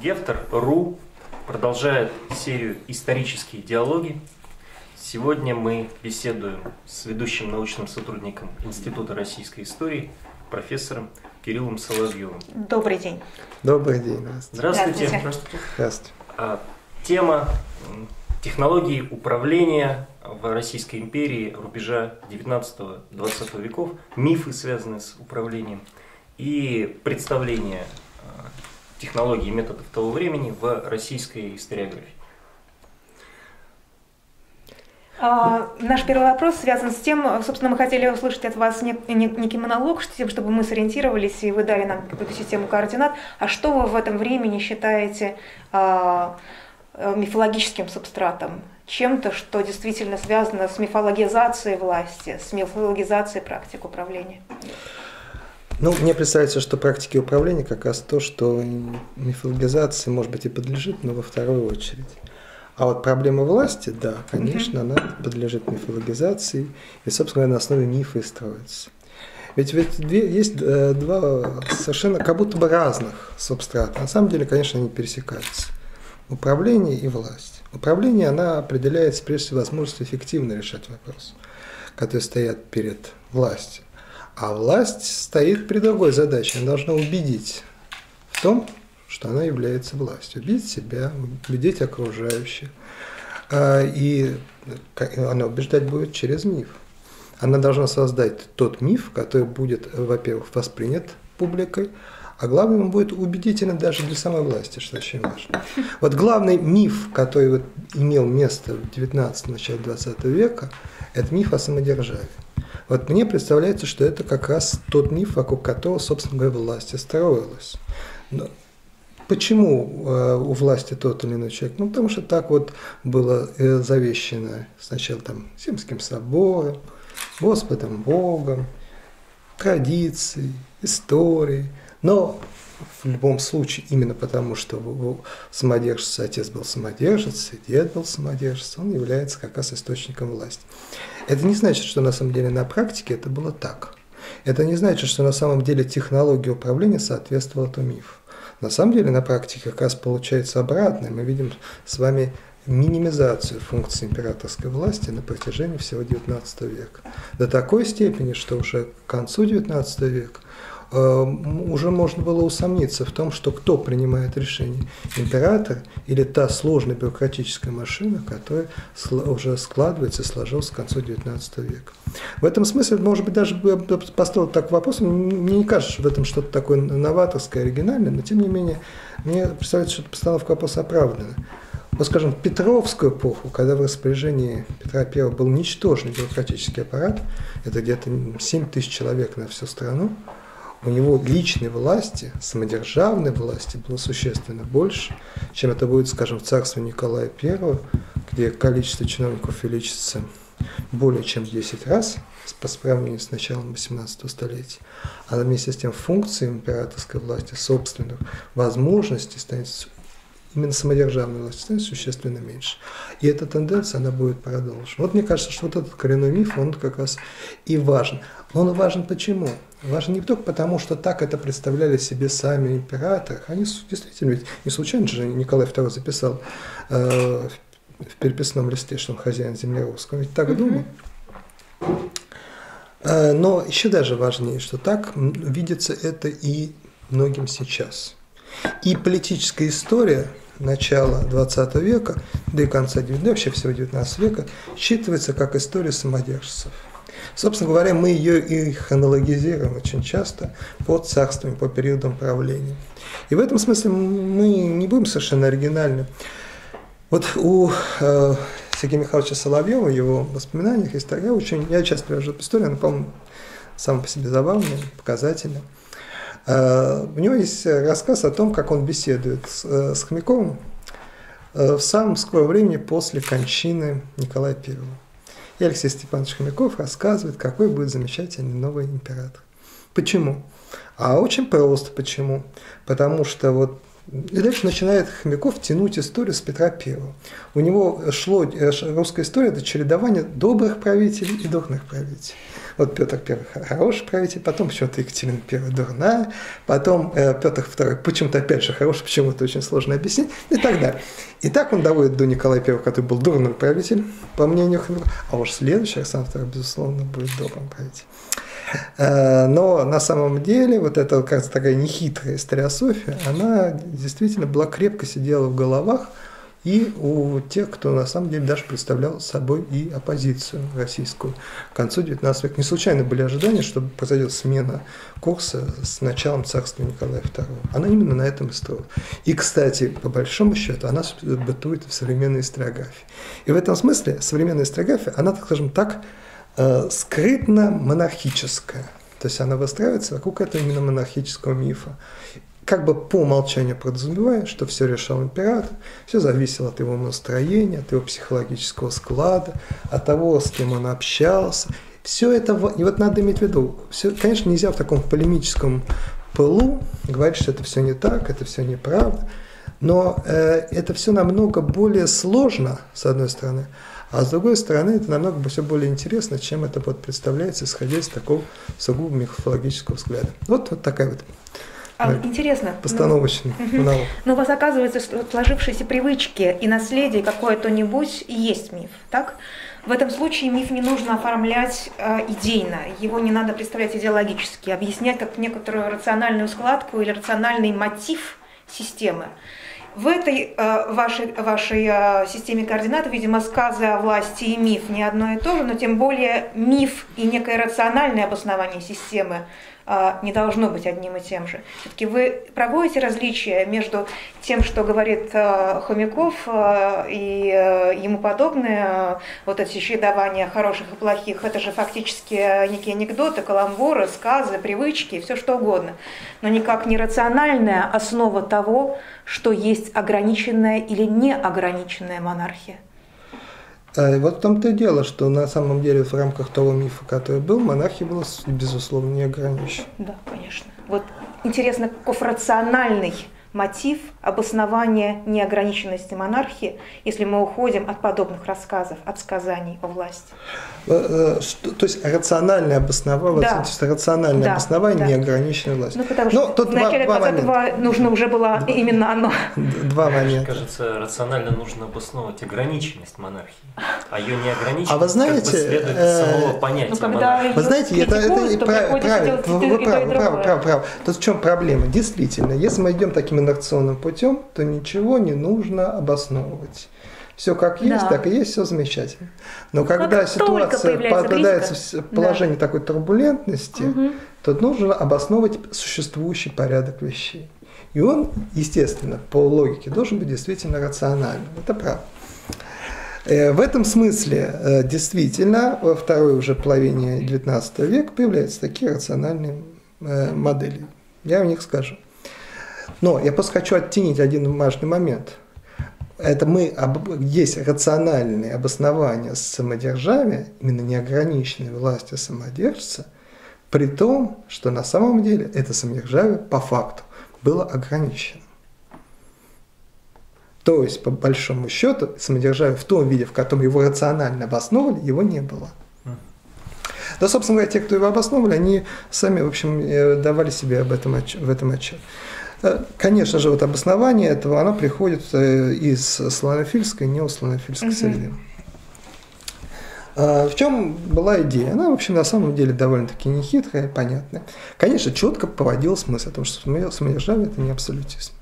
Гефтер.ру продолжает серию «Исторические диалоги». Сегодня мы беседуем с ведущим научным сотрудником Института российской истории, профессором Кириллом Соловьевым. Добрый день. Добрый день. Здравствуйте. Здравствуйте. Здравствуйте. А, Тема технологии управления в Российской империи рубежа 19-20 веков, мифы, связанные с управлением, и представление технологий и методов того времени в российской историографии. А, наш первый вопрос связан с тем, собственно, мы хотели услышать от вас нек- нек- некий монолог, с тем, чтобы мы сориентировались и вы дали нам какую-то систему координат. А что вы в этом времени считаете а, мифологическим субстратом? Чем-то, что действительно связано с мифологизацией власти, с мифологизацией практик управления? Ну, мне представляется, что практики управления как раз то, что мифологизации, может быть, и подлежит, но во вторую очередь. А вот проблема власти, да, конечно, она подлежит мифологизации, и, собственно говоря, на основе мифа и строится. Ведь, ведь две, есть э, два совершенно как будто бы разных субстрата. На самом деле, конечно, они пересекаются. Управление и власть. Управление, она определяется прежде всего возможностью эффективно решать вопрос, которые стоят перед властью. А власть стоит при другой задаче. Она должна убедить в том, что она является властью. Убедить себя, убедить окружающих. А, И она убеждать будет через миф. Она должна создать тот миф, который будет, во-первых, воспринят публикой, а главное, он будет убедительным даже для самой власти, что очень важно. Вот главный миф, который вот имел место в 19 начале 20 века, это миф о самодержавии. Вот мне представляется, что это как раз тот миф, вокруг которого, собственно говоря, власть и строилась. Но почему э, у власти тот или иной человек? Ну, потому что так вот было э, завещено сначала там Симским собором, Господом Богом, традицией, историей. Но в любом случае, именно потому, что у самодержца отец был самодержец, и дед был самодержец, он является как раз источником власти. Это не значит, что на самом деле на практике это было так. Это не значит, что на самом деле технология управления соответствовала этому мифу. На самом деле на практике как раз получается обратное. Мы видим с вами минимизацию функций императорской власти на протяжении всего XIX века. До такой степени, что уже к концу XIX века уже можно было усомниться в том, что кто принимает решение, император или та сложная бюрократическая машина, которая уже складывается и сложилась к концу XIX века. В этом смысле, может быть, даже поставил так вопрос, мне не кажется, что в этом что-то такое новаторское, оригинальное, но тем не менее, мне представляется, что эта постановка вопроса оправдана. Вот, скажем, в Петровскую эпоху, когда в распоряжении Петра I был ничтожный бюрократический аппарат, это где-то 7 тысяч человек на всю страну, у него личной власти, самодержавной власти было существенно больше, чем это будет, скажем, в царстве Николая I, где количество чиновников увеличится более чем в 10 раз по сравнению с началом 18 столетия. А вместе с тем функции императорской власти, собственных возможностей станет именно самодержавной власти станет существенно меньше. И эта тенденция, она будет продолжена. Вот мне кажется, что вот этот коренной миф, он как раз и важен. Он важен почему? Важен не только потому, что так это представляли себе сами императоры. Они действительно, ведь не случайно же Николай II записал э, в переписном листе, что он хозяин земли русской. Он ведь так думал. Э, но еще даже важнее, что так видится это и многим сейчас. И политическая история начала 20 века, да и конца 19, вообще всего 19 века, считывается как история самодержцев. Собственно говоря, мы ее и хронологизируем очень часто по царствам, по периодам правления. И в этом смысле мы не будем совершенно оригинальны. Вот у э, Сергея Михайловича Соловьева, его воспоминаниях, есть такая очень, я часто привожу эту историю, она, по-моему, сама по себе забавная, показательная. Э, у него есть рассказ о том, как он беседует с, э, с Хомяковым э, в самом скором времени после кончины Николая I. И Алексей Степанович Хомяков рассказывает, какой будет замечательный новый император. Почему? А очень просто почему. Потому что вот И дальше начинает Хомяков тянуть историю с Петра Первого. У него шло, э, русская история – это чередование добрых правителей и дурных правителей. Вот Петр I хороший правитель, потом почему-то Екатерина I дурная, потом э, Петр II почему-то опять же хороший, почему-то очень сложно объяснить и так далее. И так он доводит до Николая I, который был дурным правителем, по мнению Хомякова, а уж следующий Александр II, безусловно, будет добрым правителем. Э, но на самом деле вот эта как такая нехитрая историософия, она действительно была крепко сидела в головах и у тех, кто на самом деле даже представлял собой и оппозицию российскую к концу XIX века. Не случайно были ожидания, что произойдет смена курса с началом царства Николая II. Она именно на этом и строила. И, кстати, по большому счету, она бытует в современной историографии. И в этом смысле современная историография, она, так скажем так, Э, скрытно монархическая. То есть она выстраивается вокруг этого именно монархического мифа. Как бы по умолчанию подразумевая, что все решал император, все зависело от его настроения, от его психологического склада, от того, с кем он общался. Все это, и вот надо иметь в виду, все, конечно, нельзя в таком полемическом пылу говорить, что это все не так, это все неправда, но э, это все намного более сложно, с одной стороны, а с другой стороны, это намного все более интересно, чем это вот представляется, исходя из такого сугубо мифологического взгляда. Вот, вот такая вот а, интересно. Постановочный ну, монолог. Но у вас оказывается, что сложившиеся привычки и наследие какое-то-нибудь есть миф, так? В этом случае миф не нужно оформлять э, идейно, его не надо представлять идеологически, объяснять как некоторую рациональную складку или рациональный мотив системы. В этой э, вашей, вашей э, системе координат, видимо, сказы о власти и миф не одно и то же, но тем более миф и некое рациональное обоснование системы не должно быть одним и тем же. Все-таки вы проводите различия между тем, что говорит а, Хомяков а, и ему подобные, вот эти чередования хороших и плохих, это же фактически некие анекдоты, каламбуры, сказы, привычки, все что угодно, но никак не рациональная основа того, что есть ограниченная или неограниченная монархия. А вот в том-то и дело, что на самом деле в рамках того мифа, который был, монархия была, безусловно, не ограничена. Да, конечно. Вот интересно, каков рациональный мотив обоснования неограниченности монархии, если мы уходим от подобных рассказов, от сказаний о власти. Э, э, что, то есть рациональное обоснование, да. то есть рациональное да, обоснование да. неограниченной власти. Ну, потому что Но тут в начале два, 20 два нужно уже было два, именно оно. Два момента. кажется, рационально нужно обосновывать ограниченность монархии, а ее неограниченность а вы знаете, как бы следует э, самого понятия ну, когда Вы знаете, это, это правильно, вы правы, правы, правы, правы. Тут в чем проблема? Действительно, если мы идем таким инерционным путем, то ничего не нужно обосновывать. Все как есть, да. так и есть, все замечательно. Но когда как ситуация попадается в положение да. такой турбулентности, угу. то нужно обосновывать существующий порядок вещей. И он, естественно, по логике должен быть действительно рациональным. Это правда. Э, в этом смысле э, действительно во второй уже половине XIX века появляются такие рациональные э, модели. Я о них скажу. Но я просто хочу оттенить один важный момент. Это мы, есть рациональные обоснования самодержавия, именно неограниченной власти самодержца, при том, что на самом деле это самодержавие по факту было ограничено. То есть, по большому счету, самодержавие в том виде, в котором его рационально обосновывали, его не было. Да, собственно говоря, те, кто его обосновывали, они сами, в общем, э, давали себе об этом, в этом отчет. Э, конечно же, вот обоснование этого, оно приходит э, из славянофильской и неославянофильской угу. среды. А, в чем была идея? Она, в общем, на самом деле довольно-таки нехитрая, понятная. Конечно, четко проводилась мысль о том, что самодержавие – это не абсолютизм.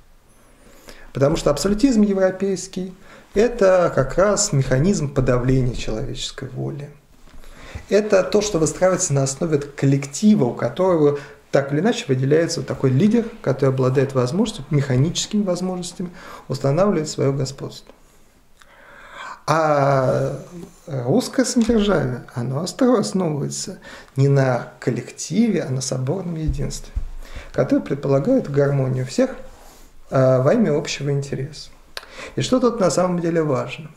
Потому что абсолютизм европейский – это как раз механизм подавления человеческой воли. Это то, что выстраивается на основе коллектива, у которого так или иначе выделяется такой лидер, который обладает возможностью, механическими возможностями устанавливать свое господство. А русское самодержавие, оно основывается не на коллективе, а на соборном единстве, которое предполагает гармонию всех а, во имя общего интереса. И что тут на самом деле важно?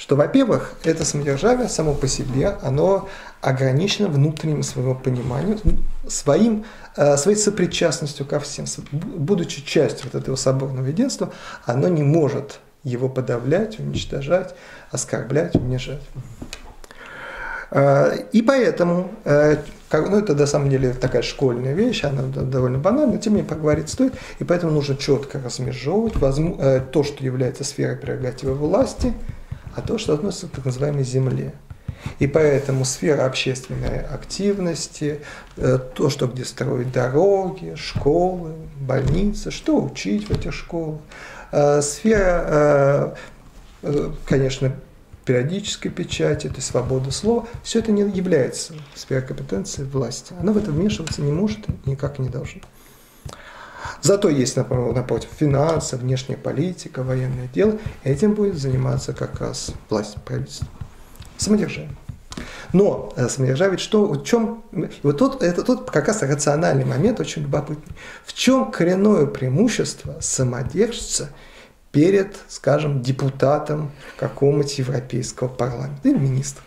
Что, во-первых, это самодержавие само по себе, оно ограничено внутренним своего понимания, своим, э, своей сопричастностью ко всем. Будучи частью вот этого соборного единства, оно не может его подавлять, уничтожать, оскорблять, унижать. Э, и поэтому, э, ну это на самом деле такая школьная вещь, она довольно банальна, тем не поговорить стоит, и поэтому нужно четко размежевывать то, что является сферой прерогативы власти, а то, что относится к так называемой земле. И поэтому сфера общественной активности, э, то, что где строить дороги, школы, больницы, что учить в этих школах, э, сфера, э, конечно, периодической печати, то есть свобода слова, все это не является сферой компетенции власти. Она в это вмешиваться не может и никак не должна. Зато есть, напротив, финансы, внешняя политика, военное дело. Этим будет заниматься как раз власть правительства. Самодержавие. Но э, самодержавие, что, в чем, вот тут, это тут как раз рациональный момент очень любопытный. В чем коренное преимущество самодержца перед, скажем, депутатом какого-нибудь европейского парламента или министра?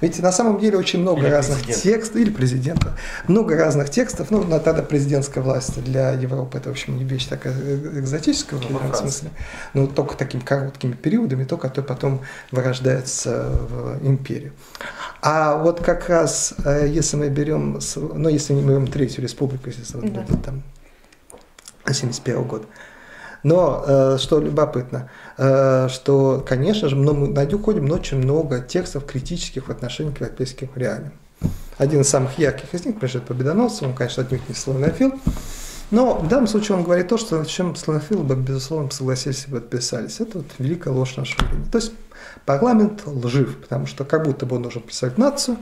Ведь на самом деле очень много или разных президент. текстов, или президента, много разных текстов, ну, на тогда президентская власть для Европы, это, в общем, не вещь такая экзотическая в смысле, но только такими короткими периодами, то, который потом вырождается в империю. А вот как раз, э, если мы берем, ну, если мы берем Третью Республику, если да. там, 71 года, но э, что любопытно, э, что, конечно же, мы находим очень много текстов критических в отношении к европейским реалиям. Один из самых ярких из них принадлежит Победоносцу, он, конечно, отнюдь не славянофил, но в данном случае он говорит то, что, чем славянофилы бы, безусловно, согласились и подписались. Это вот великая ложь нашего времени. То есть парламент лжив, потому что как будто бы он должен представлять нацию,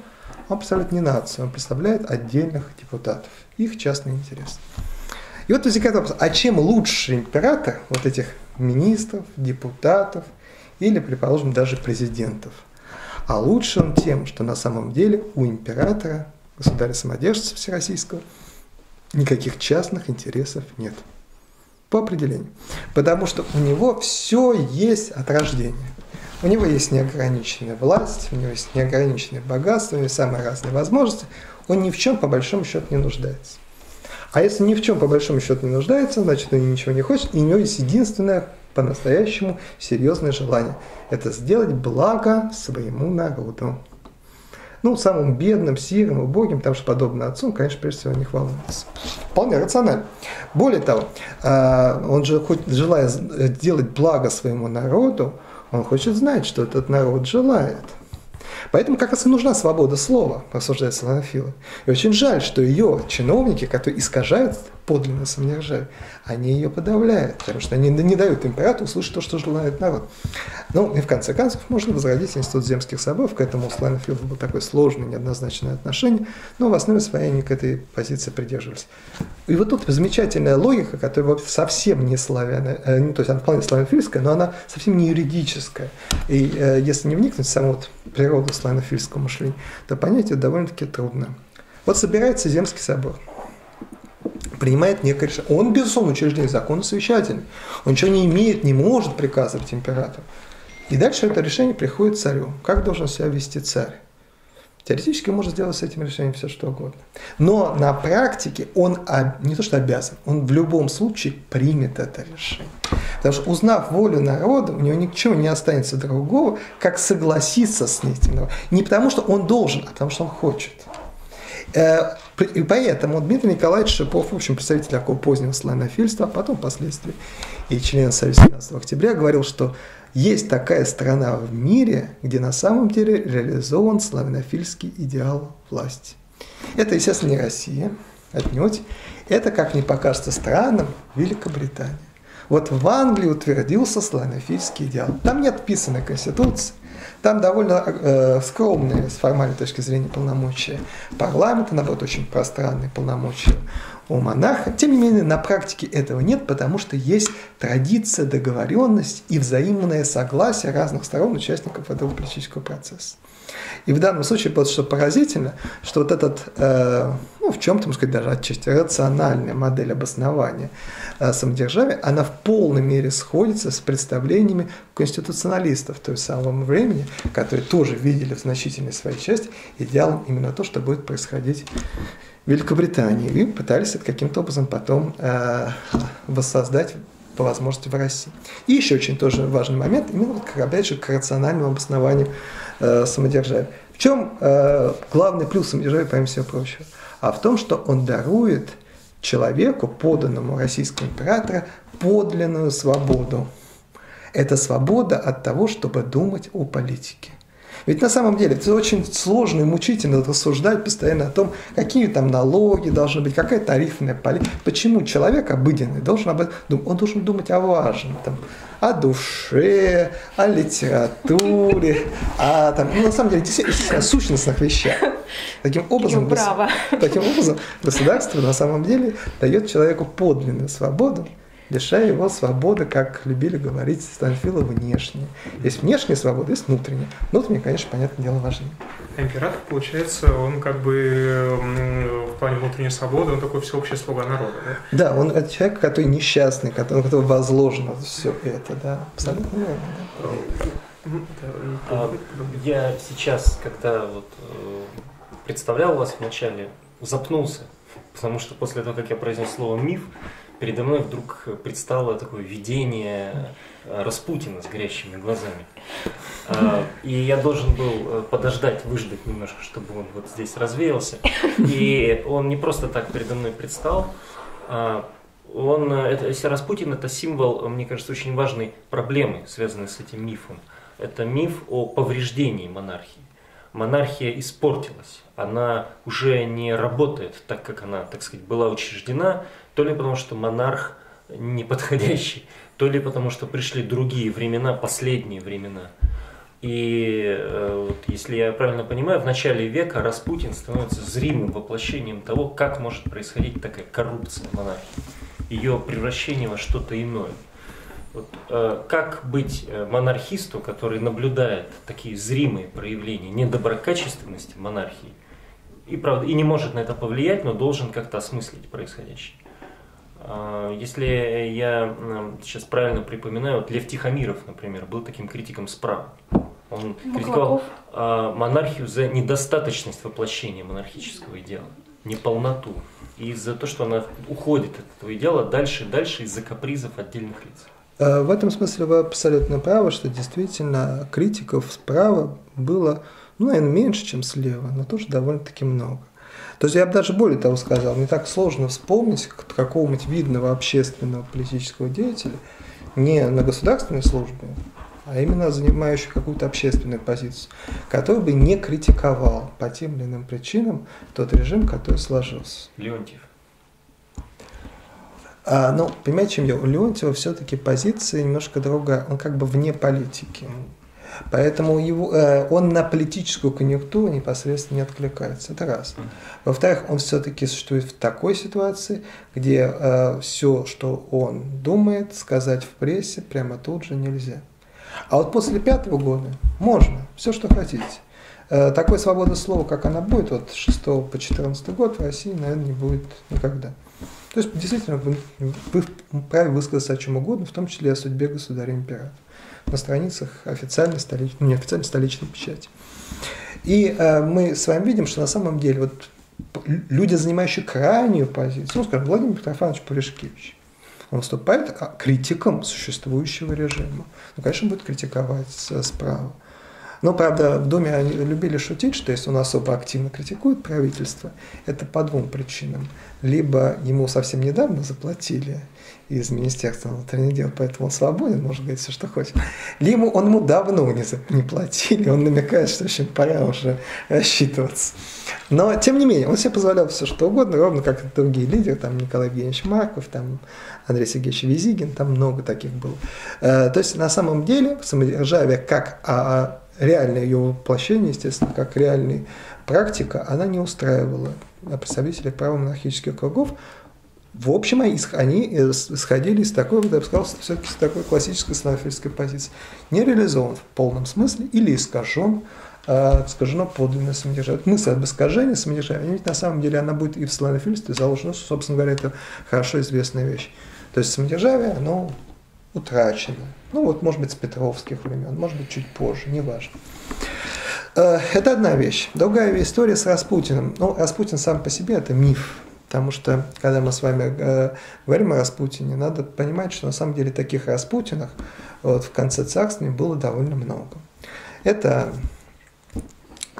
он представляет не нацию, он представляет отдельных депутатов, их частный интерес. И вот возникает вопрос, а чем лучше император вот этих министров, депутатов или, предположим, даже президентов? А лучше он тем, что на самом деле у императора, государя-самодержца всероссийского, никаких частных интересов нет. По определению. Потому что у него все есть от рождения. У него есть неограниченная власть, у него есть неограниченное богатство, у него самые разные возможности. Он ни в чем по большому счету не нуждается. А если ни в чем по большому счету не нуждается, значит он ничего не хочет, и у него есть единственное по-настоящему серьезное желание. Это сделать благо своему народу. Ну, самым бедным, сирым, убогим, потому что подобно отцу, он, конечно, прежде всего не волнуется. Вполне рационально. Более того, а, он же, хоть желая сделать благо своему народу, он хочет знать, что этот народ желает. Поэтому как раз и нужна свобода слова, рассуждает славянофилы. И очень жаль, что ее чиновники, которые искажают подлинное самодержавие, они ее подавляют, потому что они не дают императору услышать то, что желает народ. Ну, и в конце концов можно возродить институт земских соборов, к этому у славянофилов было такое сложное, неоднозначное отношение, но в основе своей они к этой позиции придерживались. И вот тут замечательная логика, которая совсем не славяная, э, то есть она вполне славянофильская, но она совсем не юридическая. И э, если не вникнуть в саму вот природу славянофильского мышления, то понять это довольно-таки трудно. Вот собирается Земский собор – принимает некое решение. Он, безусловно, учреждение закона совещательный. Он ничего не имеет, не может приказывать императору. И дальше это решение приходит царю. Как должен себя вести царь? Теоретически может сделать с этим решением все что угодно. Но на практике он не то что обязан, он в любом случае примет это решение. Потому что узнав волю народа, у него ничего не останется другого, как согласиться с этим. Не потому что он должен, а потому что он хочет. И поэтому Дмитрий Николаевич Шипов, в общем, представитель такого позднего славянофильства, а потом впоследствии и член Совета 17 октября, говорил, что есть такая страна в мире, где на самом деле реализован славянофильский идеал власти. Это, естественно, не Россия, отнюдь. Это, как мне покажется странным, Великобритания. Вот в Англии утвердился славянофильский идеал. Там нет писанной конституции, там довольно э, скромные с формальной точки зрения полномочия парламента, наоборот, очень пространные полномочия у монаха. Тем не менее, на практике этого нет, потому что есть традиция, договоренность и взаимное согласие разных сторон участников этого политического процесса. И в данном случае, вот что поразительно, что вот этот, э, ну, в чем-то, можно сказать, даже отчасти рациональная модель обоснования э, самодержавия, она в полной мере сходится с представлениями конституционалистов той самого времени, которые тоже видели в значительной своей части идеалом именно то, что будет происходить Великобритании, и пытались это каким-то образом потом э, воссоздать по возможности в России. И еще очень тоже важный момент, именно, вот, опять же, к рациональному обоснованию э, самодержавия. В чем э, главный плюс самодержавия, помимо всего прочего? А в том, что он дарует человеку, поданному российского императора, подлинную свободу. Это свобода от того, чтобы думать о политике. Ведь на самом деле это очень сложно и мучительно рассуждать постоянно о том, какие там налоги должны быть, какая тарифная политика. Почему человек обыденный должен об этом думать? Он должен думать о важном, там, о душе, о литературе, о, там, ну, на самом деле, действительно, о сущностных вещах. Таким образом, таким образом государство на самом деле дает человеку подлинную свободу, лишая его свободы, как любили говорить Станфилы, внешне. Есть внешняя свобода, есть внутренняя. Внутренняя, конечно, понятное дело, важнее. А император, получается, он как бы в плане внутренней свободы, он такой всеобщий слуга народа, да? Да, он это человек, который несчастный, который, который возложено все это, да, абсолютно верно. Да. А, я сейчас, когда вот э, представлял вас вначале, запнулся, потому что после того, как я произнес слово «миф», передо мной вдруг предстало такое видение э, Распутина с горящими глазами. А, и я должен был э, подождать, выждать немножко, чтобы он вот здесь развеялся. И он не просто так передо мной предстал. А, он, э, это, Распутин это символ, мне кажется, очень важной проблемы, связанной с этим мифом. Это миф о повреждении монархии. Монархия испортилась, она уже не работает так, как она, так сказать, была учреждена, то ли потому, что монарх неподходящий, то ли потому, что пришли другие времена, последние времена. И э, вот, если я правильно понимаю, в начале века Распутин становится зримым воплощением того, как может происходить такая коррупция монархии, ее превращение во что-то иное. Вот, э, как быть э, монархисту, который наблюдает такие зримые проявления недоброкачественности монархии, и, правда, и не может на это повлиять, но должен как-то осмыслить происходящее? А, если я сейчас правильно припоминаю, вот Лев Тихомиров, например, был таким критиком справа. Он Маклаков. критиковал а, монархию за недостаточность воплощения монархического идеала, неполноту. И за то, что она уходит от этого идеала дальше и дальше из-за капризов отдельных лиц. А, в этом смысле вы абсолютно правы, что действительно критиков справа было, ну, наверное, меньше, чем слева, но тоже довольно-таки много. То есть я бы даже более того сказал, не так сложно вспомнить какого-нибудь видного общественного политического деятеля не на государственной службе, а именно занимающий какую-то общественную позицию, который бы не критиковал по тем или иным причинам тот режим, который сложился. Леонтьев. А, ну, понимаете, чем я? У Леонтьева все-таки позиция немножко другая. Он как бы вне политики. Поэтому его, э, он на политическую конъюнктуру непосредственно не откликается. Это раз. Во-вторых, он все-таки существует в такой ситуации, где э, все, что он думает, сказать в прессе прямо тут же нельзя. А вот после пятого года можно, все, что хотите. Э, такой свободы слова, как она будет от 6 по 14 год в России, наверное, не будет никогда. То есть, действительно, вы, вы вправе высказаться о чем угодно, в том числе о судьбе государя-императора на страницах официальной столичной, ну, не официальной столичной печати. И э, мы с вами видим, что на самом деле вот люди, занимающие крайнюю позицию, ну, скажем, Владимир Петрофанович Полишкевич, он выступает критиком существующего режима. Ну, конечно, будет критиковать справа. Но, правда, в Доме они любили шутить, что если он особо активно критикует правительство, это по двум причинам. Либо ему совсем недавно заплатили, из Министерства внутренних дел, поэтому он свободен, может говорить все, что хочет. Либо он ему давно не, не платили, он намекает, что очень пора уже рассчитываться. Но, тем не менее, он себе позволял все, что угодно, ровно как и другие лидеры, там Николай Евгеньевич Марков, там Андрей Сергеевич Визигин, там много таких было. Э, то есть, на самом деле, самодержавие как а, реальное ее воплощение, естественно, как реальная практика, она не устраивала представителей правомонархических кругов, в общем, они исходили из такой, я бы сказал, все-таки с такой классической славянской позиции. Не реализован в полном смысле или искажен, э, искажено подлинное самодержавие. Мысль об искажении самодержавия, ведь на самом деле она будет и в славянофильстве заложена, собственно говоря, это хорошо известная вещь. То есть самодержавие, оно утрачено. Ну вот, может быть, с петровских времен, может быть, чуть позже, неважно. Э, это одна вещь. Другая история с Распутиным. Ну, Распутин сам по себе это миф. Потому что, когда мы с вами э, говорим о Распутине, надо понимать, что на самом деле таких Распутинах вот, в конце царствия было довольно много. Это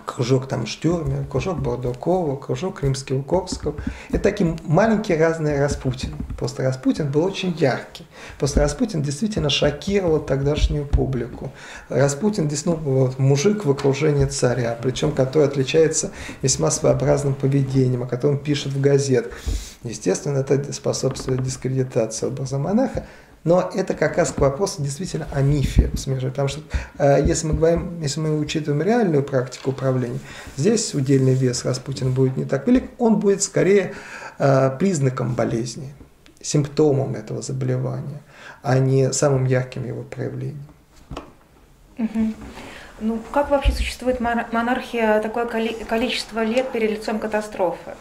кружок там Штюрмер, кружок Бордукова, кружок Римский Укорского. Это такие маленькие разные Распутин. Просто Распутин был очень яркий. Просто Распутин действительно шокировал тогдашнюю публику. Распутин действительно вот, мужик в окружении царя, причем который отличается весьма своеобразным поведением, о котором пишет в газетах. Естественно, это способствует дискредитации образа монаха. Но это как раз к вопросу действительно о мифе смежи. Потому что э, если мы говорим, если мы учитываем реальную практику управления, здесь удельный вес Распутин будет не так велик, он будет скорее э, признаком болезни, симптомом этого заболевания, а не самым ярким его проявлением. Угу. Ну, как вообще существует монархия такое количество лет перед лицом катастрофы?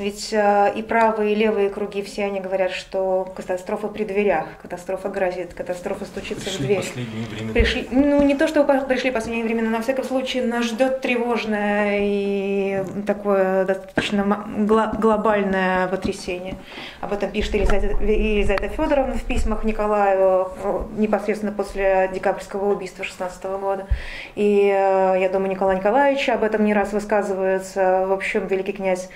Ведь э, и правые, и левые круги, все они говорят, что катастрофа при дверях, катастрофа грозит, катастрофа стучится пришли в дверь. последние времена. Пришли, ну, не то, что пришли последние времена, но, на всяком случае, нас ждет тревожное и такое достаточно глобальное потрясение. Об этом пишет Елизавета, Елизавета Федоровна в письмах Николаю э, непосредственно после декабрьского убийства 16 года. И э, я думаю, Николай Николаевич об этом не раз высказывается. В общем, великий князь.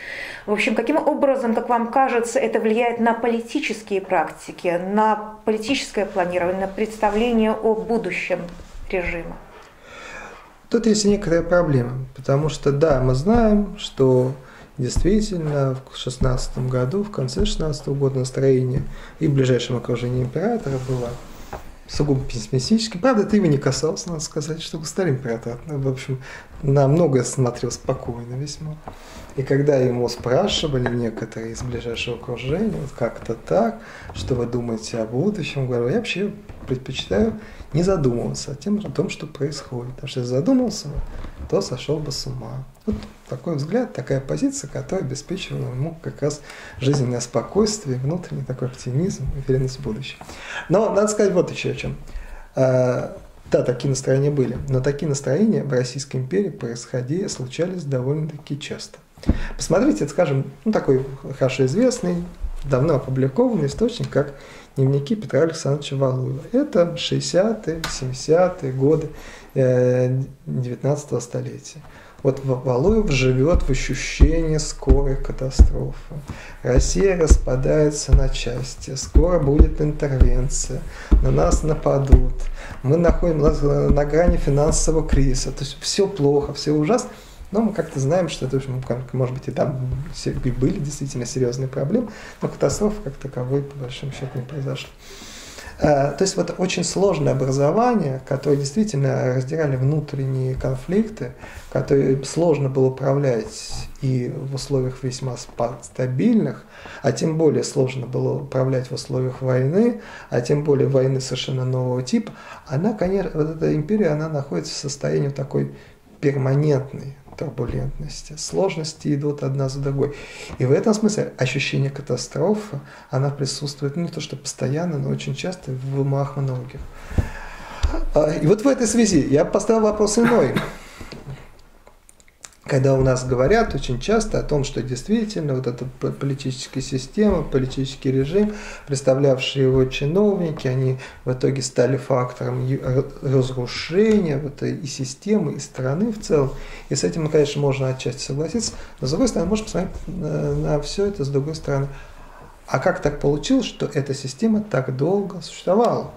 В общем, каким образом, как вам кажется, это влияет на политические практики, на политическое планирование, на представление о будущем режима? Тут есть некоторая проблема, потому что, да, мы знаем, что действительно в 16 году, в конце 16 года настроение и в ближайшем окружении императора было сугубо пессимистическим. Правда, это его не касался, надо сказать, что стали император, в общем, на многое смотрел спокойно весьма. И когда ему спрашивали некоторые из ближайшего окружения, вот как-то так, что вы думаете о будущем, он говорил, я вообще предпочитаю не задумываться о, тем, о том, что происходит. Потому что если задумался то сошел бы с ума. Вот такой взгляд, такая позиция, которая обеспечивала ему как раз жизненное спокойствие, внутренний такой оптимизм, уверенность в будущем. Но надо сказать вот еще о чем. А, да, такие настроения были, но такие настроения в Российской империи происходили, случались довольно-таки часто. Посмотрите, скажем, ну, такой хорошо известный, давно опубликованный источник, как дневники Петра Александровича Валуева. Это 60-е, 70-е годы 19 э, столетия. Вот Валуев живет в ощущении скорой катастрофы. Россия распадается на части, скоро будет интервенция, на нас нападут, мы находимся на грани финансового кризиса, то есть все плохо, все ужасно. Но мы как-то знаем, что это, может быть, и там были действительно серьезные проблемы, но катастрофы как таковой, по большому счету, не произошло. А, то есть вот очень сложное образование, которое действительно раздирали внутренние конфликты, которые сложно было управлять и в условиях весьма стабильных, а тем более сложно было управлять в условиях войны, а тем более войны совершенно нового типа, она, конечно, вот эта империя, она находится в состоянии такой перманентной турбулентности. Сложности идут одна за другой. И в этом смысле ощущение катастрофы, она присутствует ну, не то что постоянно, но очень часто в умах многих. А, и вот в этой связи я поставил вопрос иной когда у нас говорят очень часто о том, что действительно вот эта политическая система, политический режим, представлявшие его чиновники, они в итоге стали фактором разрушения вот и системы, и страны в целом. И с этим, конечно, можно отчасти согласиться, но с другой стороны, можно посмотреть на, на все это с другой стороны. А как так получилось, что эта система так долго существовала?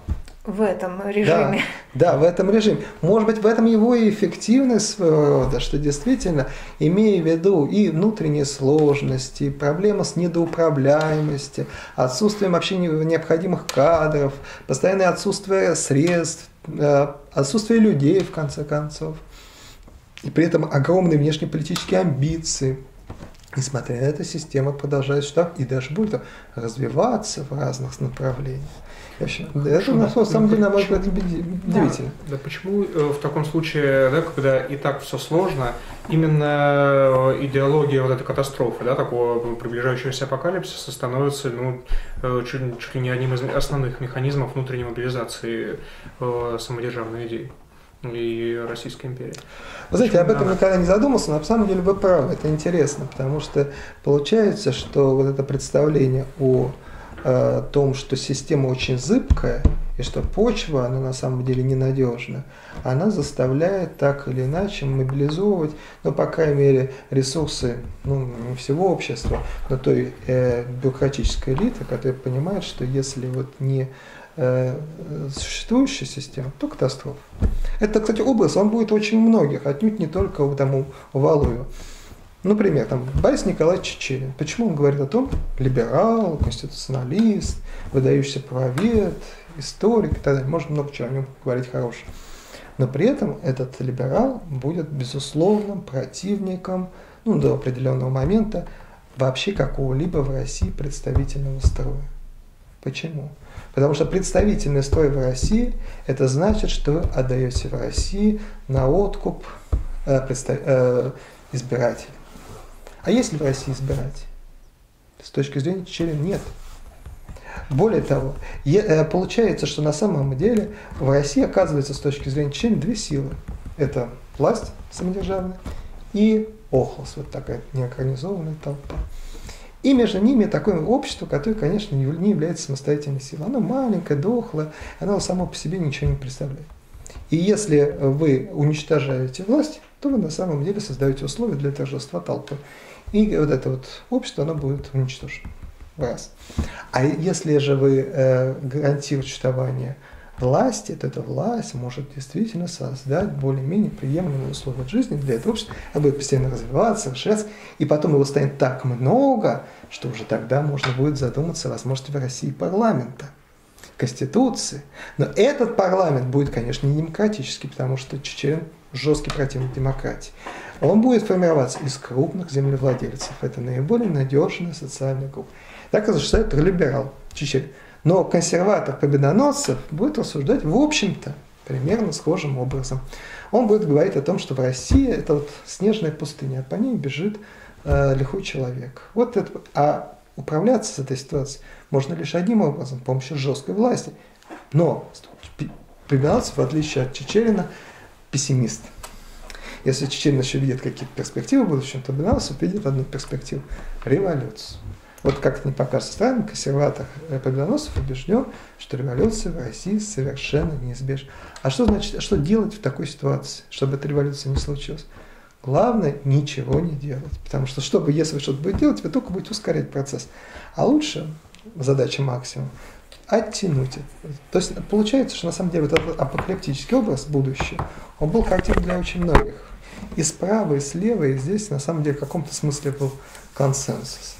В этом режиме. Да, да, в этом режиме. Может быть, в этом его и эффективность своего рода, что действительно, имея в виду и внутренние сложности, и проблема с недоуправляемостью, отсутствием вообще необходимых кадров, постоянное отсутствие средств, э, отсутствие людей, в конце концов, и при этом огромные внешнеполитические амбиции, Несмотря на это, система продолжает существовать и даже будет развиваться в разных направлениях. В общем, это Почему? на самом деле, на мой взгляд, Да. удивительно. Да почему э, в таком случае, да, когда и так все сложно, именно э, идеология вот этой катастрофы, да, такого приближающегося апокалипсиса становится ну, э, чуть, чуть ли не одним из основных механизмов внутренней мобилизации самодержавной идеи и Российской империи. Вы знаете, об этом да? никогда не задумался, но на самом деле вы правы, это интересно, потому что получается, что вот это представление о э, том, что система очень зыбкая, и что почва, она на самом деле ненадежна, она заставляет так или иначе мобилизовывать, ну, по крайней мере, ресурсы, ну, всего общества, но той э, бюрократической элиты, которая понимает, что если вот не э, существующая система, то катастрофа. Это, кстати, образ, он будет очень многих, отнюдь не только у, там, у. Например, там, Борис Николаевич Чечерин. Почему он говорит о том, либерал, конституционалист, выдающийся правовед, историк и так далее. Можно много чего о нем говорить хорошего. Но при этом этот либерал будет безусловным противником, ну, до определенного момента, вообще какого-либо в России представительного строя. Почему? Потому что представительный строй в России – это значит, что вы отдаете в России на откуп э, представ- э, избирателей. А есть ли в России избиратель? С точки зрения Чечерина нет. Более того, э, получается, что на самом деле в России оказывается с точки зрения Чечерина две силы. Это власть самодержавная и охлос, вот такая неорганизованная толпа. И между ними такое общество, которое, конечно, не не является самостоятельной силой. Оно маленькое, дохлое, оно само по себе ничего не представляет. И если вы уничтожаете власть, то вы на самом деле создаете условия для торжества толпы. И вот это вот общество, оно будет уничтожено. Раз. А если же вы э, гарантируете существование власти, то эта власть может действительно создать более-менее приемлемые условия жизни для этого общества. Оно будет постепенно развиваться, расширяться, и потом его станет так много, что уже тогда можно будет задуматься о возможности в России парламента. Конституции. Но этот парламент будет, конечно, не демократический, потому что Чечерин жесткий противник демократии. Он будет формироваться из крупных землевладельцев. Это наиболее надежная социальная группа. Так рассуждает либерал Чечерин. Но консерватор-победоносцев будет рассуждать, в общем-то, примерно схожим образом. Он будет говорить о том, что в России это вот снежная пустыня, а по ней бежит э, лихой человек. Вот это, а управляться с этой ситуацией можно лишь одним образом, с помощью жесткой власти. Но Победоносцев, в отличие от Чечерина, пессимист. Если Чечерин еще видит какие-то перспективы в будущем, то Победоносцев видит одну перспективу – революцию. Вот как это не покажется странным, консерватор Победоносцев убежден, что революция в России совершенно неизбежна. А что значит, что делать в такой ситуации, чтобы эта революция не случилась? Главное ничего не делать, потому что чтобы, если вы что-то будете делать, вы только будете ускорять процесс. А лучше, задача максимум, оттянуть. То есть получается, что на самом деле вот этот апокалиптический образ будущего, он был характерен для очень многих. И справа, и слева, и здесь на самом деле в каком-то смысле был консенсус.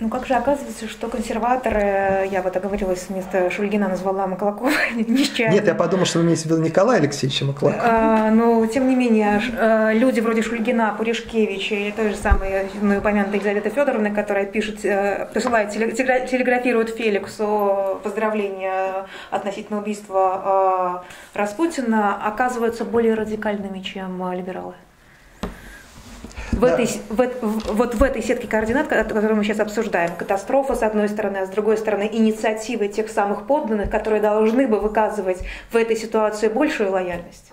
Ну как же оказывается, что консерваторы, я вот оговорилась, вместо Шульгина назвала Маклакова несчастьем. Нет, я подумал, что вы имеете в виду Николая Алексеевича Маклакова. А, но, тем не менее, э, люди вроде Шульгина, Пуришкевича или той же самой ну, упомянутой Елизаветы Федоровны, которая пишет, э, телегра- телеграфирует Феликсу поздравления относительно убийства э, Распутина, оказываются более радикальными, чем э, либералы. В Да. этой, в, в- вот в этой сетке координат, ко- которую мы сейчас обсуждаем, катастрофа с одной стороны, а с другой стороны инициативы тех самых подданных, которые должны бы выказывать в этой ситуации большую лояльность.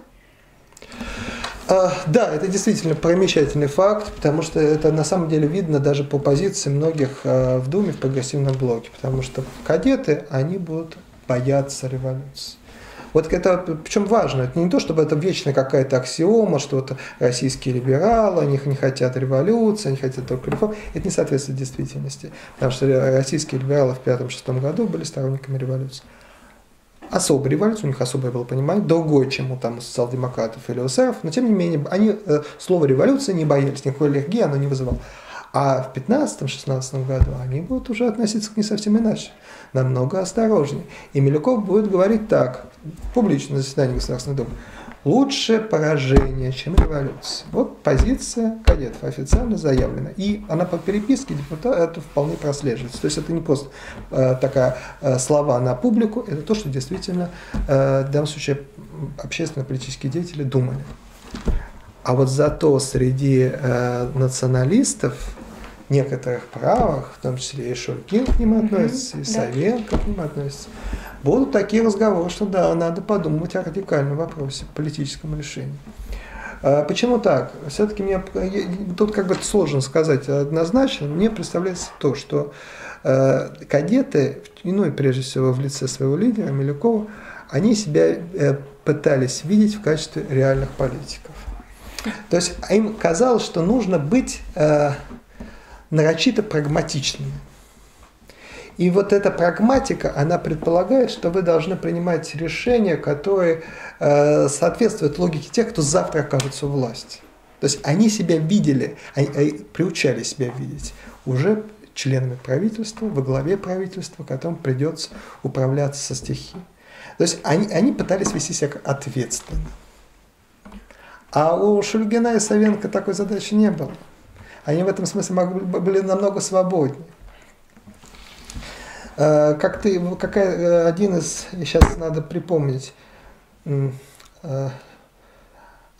А, Да, это действительно примечательный факт, потому что это на самом деле видно даже по позиции многих а, в Думе, в прогрессивном блоке, потому что кадеты, они будут бояться революции. Вот это, причем важно, это не то, чтобы это вечная какая-то аксиома, что это российские либералы, они не хотят революции, они хотят только реформ. Это не соответствует действительности, потому что российские либералы в пятом-шестом году были сторонниками революции особой революции, у них особое было понимание, другое, чем у там, социал-демократов или эсеров, но тем не менее они э, слово революция не боялись, никакой аллергии оно не вызывало. А в 15-16 году они будут уже относиться к ней совсем иначе, намного осторожнее. И Милюков будет говорить так, публично на заседании Государственной Думы, Лучше поражение, чем революция. Вот позиция кадетов официально заявлена. И она по переписке депутата это вполне прослеживается. То есть это не просто э, такая э, слова на публику, это то, что действительно э, в данном случае общественно-политические деятели думали. А вот зато среди э, националистов некоторых правых, в том числе и Шуркин к ним относится, и Савенко к ним относится, будут такие разговоры, что да, надо подумать о радикальном вопросе, политическом решении. А почему так? Все-таки мне тут как бы сложно сказать однозначно. Мне представляется то, что э, кадеты, ну и прежде всего в лице своего лидера Милюкова, они себя э, пытались видеть в качестве реальных политиков. То есть им казалось, что нужно быть э, нарочито прагматичными. И вот эта прагматика, она предполагает, что вы должны принимать решения, которые э, соответствуют логике тех, кто завтра окажется у власти. То есть они себя видели, они, они приучали себя видеть уже членами правительства, во главе правительства, которым придется управляться со стихией. То есть они, они пытались вести себя ответственно. А у Шульгина и Савенко такой задачи не было. Они в этом смысле могли, были намного свободнее. Э, как ты, какая, э, один из, сейчас надо припомнить, э,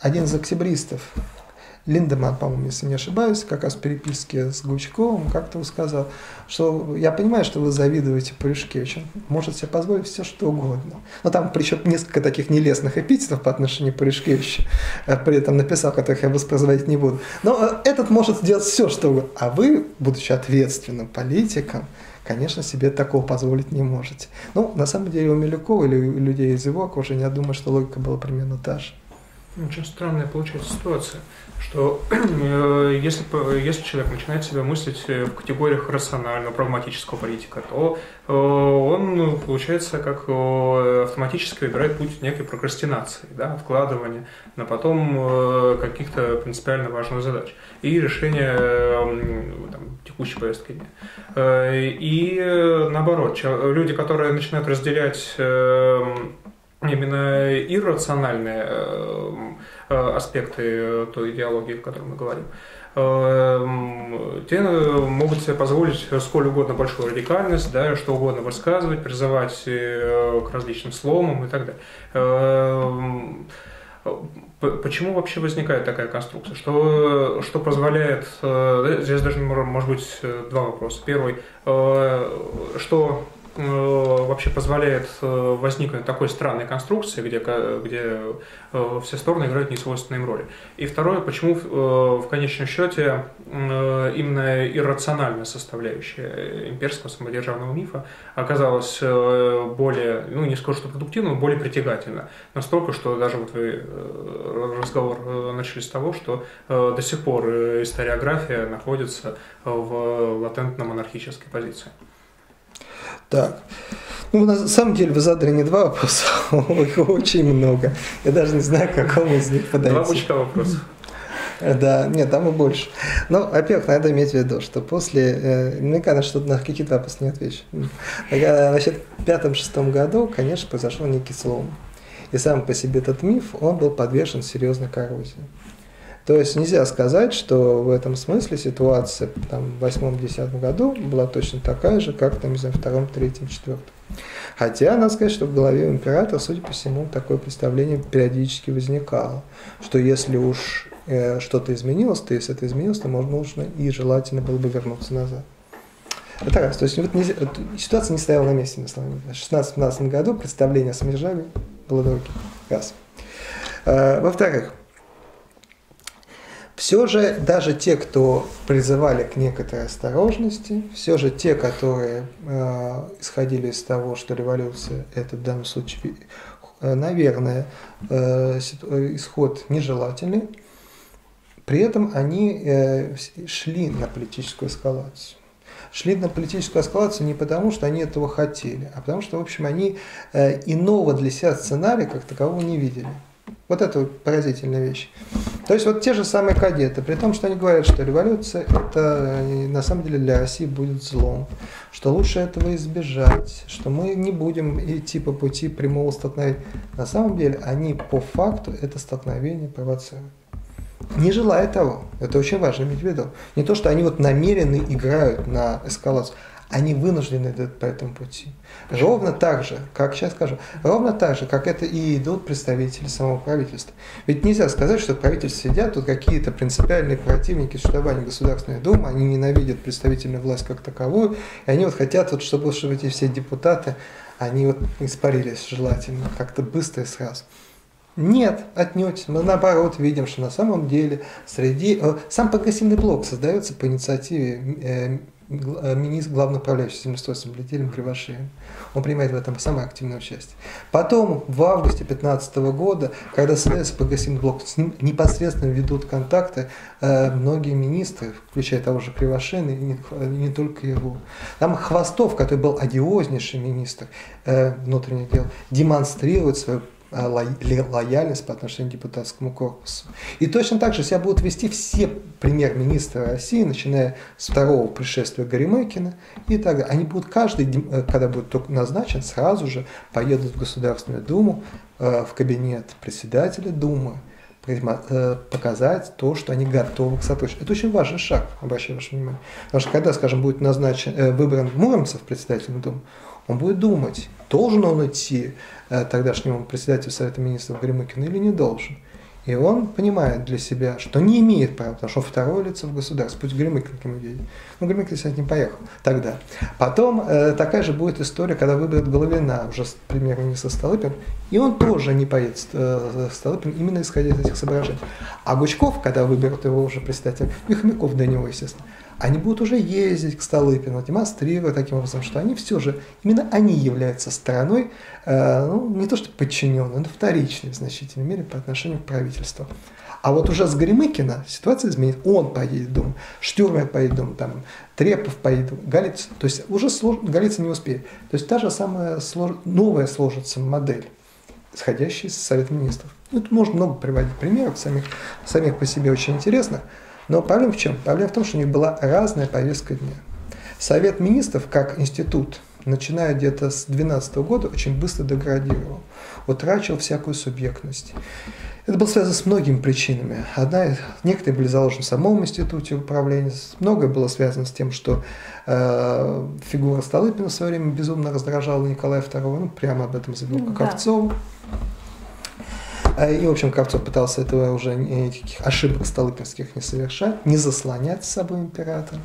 один из октябристов, Линдеман, по-моему, если не ошибаюсь, как раз в переписке с Гучковым как-то сказал, что я понимаю, что вы завидуете Пуришкевичу, может себе позволить все, что угодно. Но там причем несколько таких нелестных эпитетов по отношению к Пуришкевичу, при этом написал, которых я воспроизводить не буду. Но этот может сделать все, что угодно. А вы, будучи ответственным политиком, конечно, себе такого позволить не можете. Ну, на самом деле, у Милюкова или у людей из его окружения, я думаю, что логика была примерно та же. Очень странная получается ситуация, что э, если, если человек начинает себя мыслить в категориях рационального, прагматического политика, то э, он, получается, как э, автоматически выбирает путь некой прокрастинации, да, откладывания на потом каких-то принципиально важных задач и решения там, текущей повестки дня. И наоборот, люди, которые начинают разделять именно иррациональные э, э, аспекты э, той идеологии, о которой мы говорим, те могут себе позволить сколь угодно большую радикальность, да, что угодно высказывать, призывать к различным сломам и так далее. Почему вообще возникает такая конструкция? Что, что позволяет... Здесь даже может быть два вопроса. Первый, что вообще позволяет э, возникнуть такой странной конструкции, где, где э, все стороны играют несвойственные им роли. И второе, почему в конечном счете именно иррациональная составляющая имперского самодержавного мифа оказалась более, ну не скажу, что продуктивна, но более притягательна. Настолько, что даже вот вы разговор начали с того, что до сих пор историография находится в латентно-монархической позиции. Так. Ну, на самом деле, вы задали не два вопроса, их очень много. Я даже не знаю, к какому из них подойти. Два пучка вопросов. Да, нет, там и больше. Но, во-первых, надо иметь в виду, что после, э, наверняка на что-то на какие-то вопросы не отвечу. Значит, в пятом-шестом году, конечно, произошел некий слом. И сам по себе этот миф, он был подвержен серьезной коррозии. То есть нельзя сказать, что в этом смысле ситуация там, в 8-10 году была точно такая же, как там, не знаю, втором, третьем, четвертом. Хотя, надо сказать, что в голове императора, судя по всему, такое представление периодически возникало, что если уж э, что-то изменилось, то если это изменилось, то можно нужно и желательно было бы вернуться назад. Это раз. То есть вот нельзя, вот, ситуация не стояла на месте, на самом деле. В 16-17 году представление о Самержаве было другим. Раз. Э, во-вторых, все же даже те, кто призывали к некоторой осторожности, все же те, которые э, исходили из того, что революция это в данном случае, э, наверное, э, исход нежелательный, при этом они э, шли на политическую эскалацию. Шли на политическую эскалацию не потому, что они этого хотели, а потому что, в общем, они э, иного для себя сценария как такового не видели. Вот это поразительная вещь. То есть вот те же самые кадеты, при том, что они говорят, что революция это э, на самом деле для России будет злом, что лучше этого избежать, что мы не будем идти по пути прямого столкновения. На самом деле они по факту это столкновение провоцируют. Не желая того, это очень важно иметь в виду. Не то, что они вот намеренно играют на эскалацию, они вынуждены идут по этому пути. Ровно так же, как сейчас скажу, ровно так же, как это и идут представители самого правительства. Ведь нельзя сказать, что правительство сидят тут какие-то принципиальные противники существования Государственной Думы, они ненавидят представительную власть как таковую, и они вот хотят, вот, чтобы, чтобы эти все депутаты, они вот испарились желательно, как-то быстро и сразу. Нет, отнюдь. Мы наоборот видим, что на самом деле среди... Э, сам прогрессивный блок создается по инициативе Э, министр, главный управляющий землеустройством Летелем Кривошеем. Он принимает в этом самое активное участие. Потом, в августе 2015 года, когда создается прогрессивный блок, с ним непосредственно ведут контакты э, многие министры, включая того же Кривошеина, и не, не только его. Там Хвостов, который был одиознейший министр э, внутренних дел, демонстрирует свою Э, лояльность по отношению к депутатскому корпусу. И точно так же себя будут вести все премьер-министры России, начиная с второго пришествия Горемыкина и так далее. Они будут каждый, э, когда будет только назначен, сразу же поедут в Государственную Думу, э, в кабинет председателя Думы, показать то, что они готовы к сотрудничеству. Это очень важный шаг, обращаю ваше внимание. Потому что когда, скажем, будет назначен, выбран Муромцев председателем Думы, он будет думать, должен он идти э, тогдашнему председателю Совета Министров Гремыкину или не должен. И он понимает для себя, что не имеет права, потому что он второе лицо в государстве, пусть Гремыкин к нему едет. Ну, Гремыкин, кстати, не поехал тогда. Потом э, такая же будет история, когда выберет Головина, уже премьер-министр Столыпин, и он тоже не поедет э, Столыпин, именно исходя из этих соображений. А Гучков, когда выберут его уже председателем, и Хомяков до него, естественно, они будут уже ездить к Столыпину, демонстрируя таким образом, что они все же, именно они являются стороной, э, ну, не то что подчиненной, но вторичной в значительной мере по отношению к правительству. А вот уже с Горемыкина ситуация изменится. Он поедет в Думу, Штюрмер поедет в Думу, там, Трепов поедет, Галиц. То есть уже слож... Галица не успеет. То есть та же самая слож... новая сложится модель, исходящая из Совета Министров. Ну, тут можно много приводить примеров, самих, самих по себе очень интересных. Но проблема в чем? Проблема в том, что у них была разная повестка дня. Совет министров как институт, начиная где-то с 2012 года, очень быстро деградировал, утрачивал всякую субъектность. Это было связано с многими причинами. Одна, некоторые были заложены в самом институте управления, многое было связано с тем, что э, фигура Столыпина в свое время безумно раздражала Николая II, ну, прямо об этом заявил ну, Ковцов. А, и, в общем, Кравцов пытался этого уже никаких ошибок столыпинских не совершать, не заслонять с собой императора,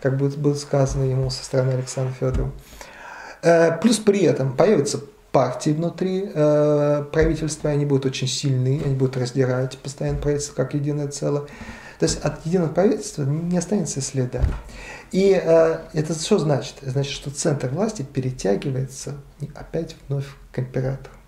как будет, сказано ему со стороны Александра Федорова. Э, плюс при этом появятся партии внутри э, правительства, они будут очень сильны, они будут раздирать постоянно правительство как единое целое. То есть от единого правительства не останется следа. И э, это что значит? Значит, что центр власти перетягивается опять вновь к императору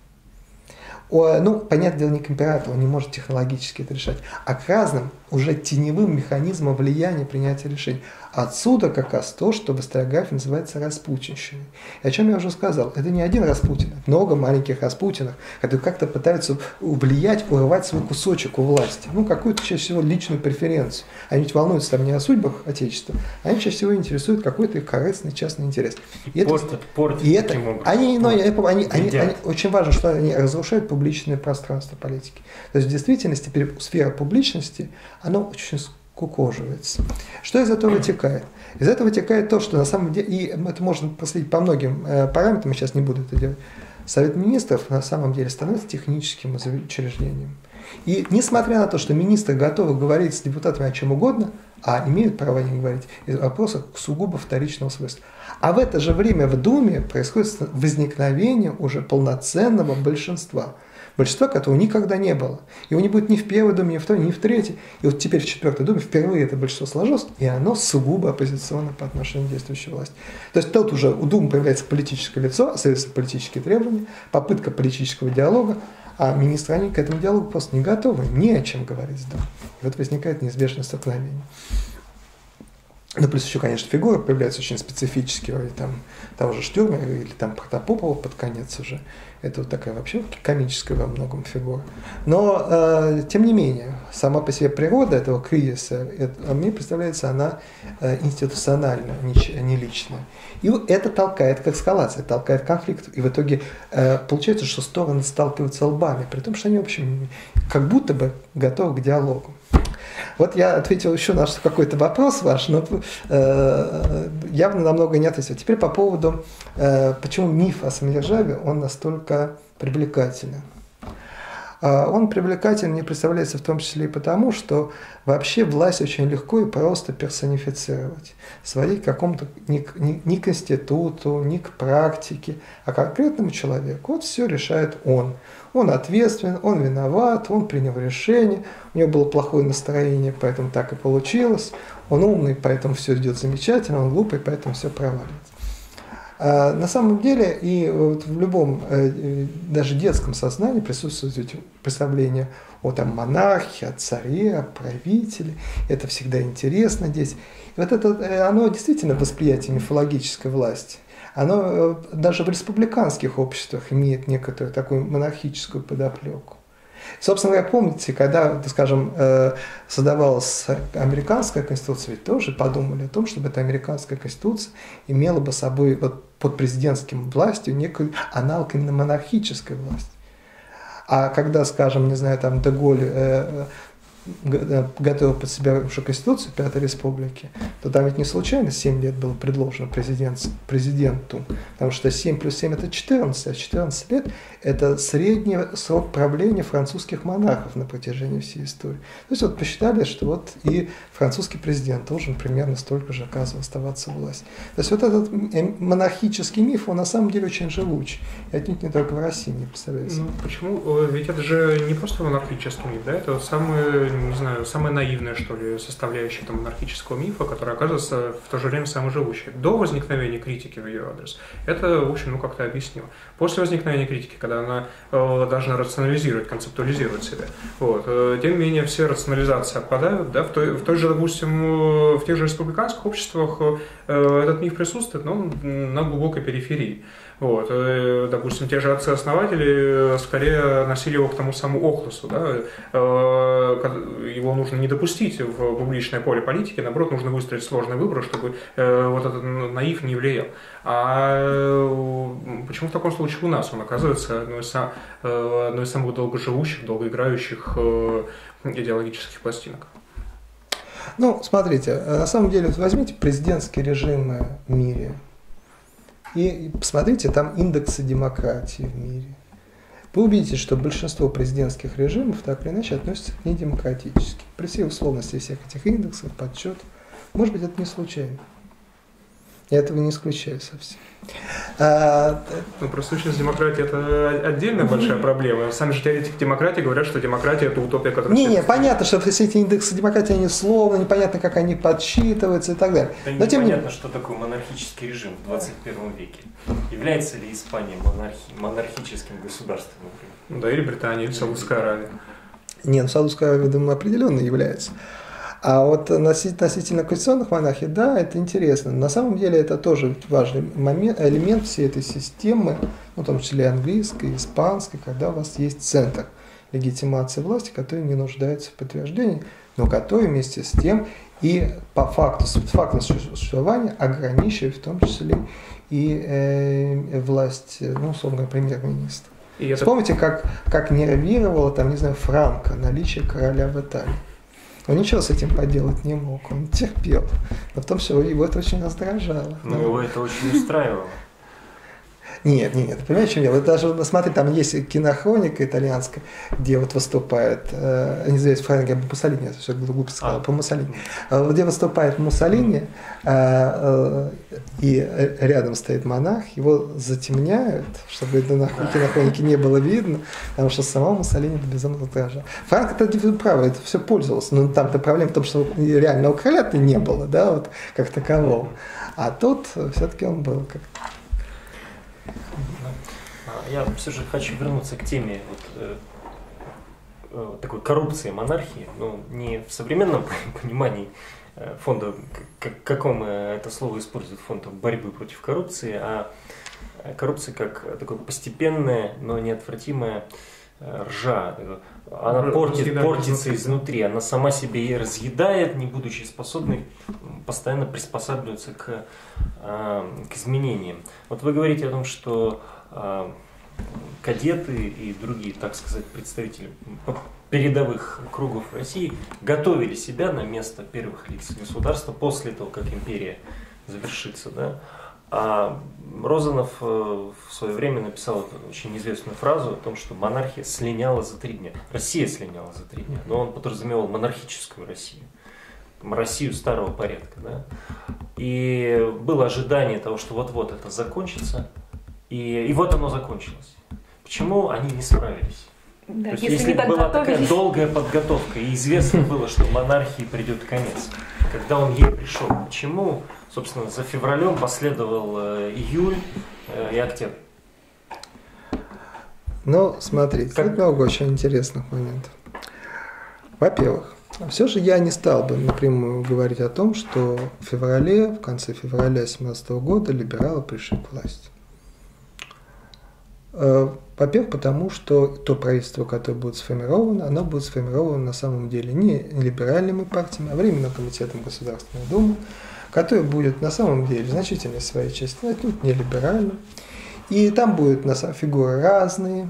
ну, понятное дело, не к императору, он не может технологически это решать, а к разным уже теневым механизмам влияния принятия решений. Отсюда как раз то, что в историографии называется распутинщиной. И о чем я уже сказал, это не один Распутин, это много маленьких Распутинов, которые как-то пытаются влиять, урывать свой кусочек у власти, ну, какую-то чаще всего личную преференцию. Они ведь волнуются там не о судьбах Отечества, они чаще всего интересуют какой-то их корыстный частный интерес. И портят, это, портят и это, они, но, я, они, они, они, очень важно, что они разрушают публичное пространство политики. То есть в действительности сфера публичности, она очень скукоживается. Что из этого вытекает? Из этого вытекает то, что на самом деле, и это можно проследить по многим э, параметрам, я сейчас не буду это делать, Совет министров на самом деле становится техническим учреждением. И несмотря на то, что министры готовы говорить с депутатами о чем угодно, а имеют право не говорить, из вопросов сугубо вторичного свойства. А в это же время в Думе происходит возникновение уже полноценного большинства – большинства, которого никогда не было. Его не будет ни в первой думе, ни в второй, ни в третьей. И вот теперь в четвертой думе впервые это большинство сложилось, и оно сугубо оппозиционно по отношению к действующей власти. То есть тут уже у Думы появляется политическое лицо, соответственно, политические требования, попытка политического диалога, а министры, они к этому диалогу просто не готовы, не о чем говорить с Думой. И вот возникает неизбежное столкновение. Ну, плюс еще, конечно, фигуры появляются очень специфические, вроде там того же Штюрмера или там Протопопова под конец уже. Это вот такая вообще комическая во многом фигура. Но, э, тем не менее, сама по себе природа этого кризиса, это, мне представляется, она э, институциональная, не, не личная. И это толкает к эскалации, толкает к конфликту. И в итоге э, получается, что стороны сталкиваются лбами, при том, что они, в общем, как будто бы готовы к диалогу. Вот я ответил еще на какой-то вопрос ваш, но э, явно намного не ответил. Теперь по поводу, э, почему миф о самодержавии, он настолько привлекателен. А он привлекателен, не представляется в том числе и потому, что вообще власть очень легко и просто персонифицировать. Сводить к какому-то ни, ни, ни к институту, ни к практике, а конкретному человеку. Вот все решает он. Он ответственен, он виноват, он принял решение, у него было плохое настроение, поэтому так и получилось. Он умный, поэтому все идет замечательно, он глупый, поэтому все проваливается. А на самом деле и вот в любом, э, даже детском сознании присутствуют эти представления о там, монархии, о царе, о правителе. Это всегда интересно здесь. И вот это, э, оно действительно восприятие мифологической власти – оно э, даже в республиканских обществах имеет некоторую такую монархическую подоплеку. Собственно говоря, помните, когда, скажем, э, создавалась американская конституция, ведь тоже подумали о том, чтобы эта американская конституция имела бы собой вот, под президентским властью некую аналог именно монархической власти. А когда, скажем, не знаю, там Деголь э, готовил под себя уже Конституцию Пятой Республики, то там ведь не случайно 7 лет было предложено президент, президенту, потому что 7 плюс 7 это 14, а 14 лет это средний срок правления французских монархов на протяжении всей истории. То есть вот посчитали, что вот и французский президент должен примерно столько же, оказывается, оставаться в власти. То есть вот этот монархический миф, он на самом деле очень живуч. И отнюдь не только в России, не представляется. Ну, почему? Ведь это же не просто монархический миф, да, это самый не знаю, самая наивная, что ли, составляющая там, монархического мифа, которая оказывается в то же время самой живущей. До возникновения критики в ее адрес это, в общем, ну как-то объяснимо. После возникновения критики, когда она э, должна рационализировать, концептуализировать себя, вот, э, тем не менее все рационализации отпадают, да, в той, в той же, допустим, э, в тех же республиканских обществах э, этот миф присутствует, но на глубокой периферии. Вот. Э, допустим, те же отцы-основатели э, скорее носили его к тому самому Охлосу. Да? Э, его нужно не допустить в публичное поле политики, наоборот, нужно выстроить сложный выбор, чтобы вот этот наив не влиял. А почему в таком случае у нас он оказывается одной из, одной из самых долгоживущих, долгоиграющих идеологических пластинок? Ну, смотрите, на самом деле, возьмите президентские режимы в мире – и посмотрите, там индексы демократии в мире. Вы увидите, что большинство президентских режимов так или иначе относятся к недемократически. При всей условности всех этих индексов, подсчетов. Может быть, это не случайно. Я этого не исключаю совсем. А, ну, просто сущность демократии – это отдельная большая проблема. Сами же теоретики демократии говорят, что демократия – это утопия, которая… Не, не, понятно, что все эти индексы демократии, они словно, непонятно, как они подсчитываются и так далее. Да Но тем непонятно, не... что такое монархический режим в 21 веке. Является ли Испания монархи... монархическим государством, например? Да, или Британия, или Саудовская Аравия. Не, ну Саудовская Аравия, думаю, определенно является. А вот относительно конституционных монархий, да, это интересно. На самом деле это тоже важный момент, элемент всей этой системы, ну, в том числе английской, испанской, когда у вас есть центр легитимации власти, который не нуждается в подтверждении, но который вместе с тем и по факту, факту существования ограничивает в том числе и э, власть, ну, условно, премьер-министра. И Вспомните, как, как нервировало, там, не знаю, Франко наличие короля в Италии. Он ничего с этим поделать не мог, он терпел. Но в том, что его это очень раздражало. Ну, его это очень устраивало. Нет, нет, нет, понимаешь, чем я? Вот даже, смотри, там есть кинохроника итальянская, где вот выступает, э, не знаю, Франк, я по Муссолини, я все глупо сказал, а. по Муссолини, э, где выступает Муссолини, э, э, и рядом стоит монах, его затемняют, чтобы на кинохронике не было видно, потому что самого Муссолини это безумно раздражало. Франк это право, это все пользовался, но там-то проблема в том, что реального короля-то не было, да, вот как такового. А тут все-таки он был как я все же хочу вернуться к теме вот, э, э, такой коррупции монархии, ну, не в современном понимании э, фонда, к каком это слово использует фонд борьбы против коррупции, а коррупция как такое постепенное, но неотвратимое ржа. Она портит, портится изнутри, она сама себе и разъедает, не будучи способной постоянно приспосабливаться к, к изменениям. Вот вы говорите о том, что кадеты и другие, так сказать, представители передовых кругов России готовили себя на место первых лиц государства после того, как империя завершится. Да? А Розанов э, в свое время написал очень известную фразу о том, что монархия слиняла за три дня. Россия слиняла за три дня, но он подразумевал монархическую Россию. Россию старого порядка. Да? И было ожидание того, что вот-вот это закончится, и, и вот оно закончилось. Почему они не справились? Да, То есть, если, если была такая долгая подготовка, и известно было, что монархии придет конец, когда он ей пришел, почему, собственно, за февралем последовал э, июль э, и октябрь? Ну, смотрите, как... тут много очень интересных моментов. Во-первых, все же я не стал бы напрямую говорить о том, что в феврале, в конце февраля 2017 года либералы пришли к власти. Э, во-первых, потому что то правительство, которое будет сформировано, оно будет сформировано на самом деле не либеральными партиями, а Временным комитетом Государственной Думы, который будет на самом деле значительной своей части отнюдь не либеральным. И там будут на самом фигуры разные.